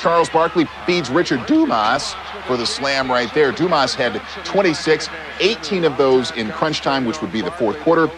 Charles Barkley feeds Richard Dumas for the slam right there. Dumas had 26, 18 of those in crunch time, which would be the fourth quarter.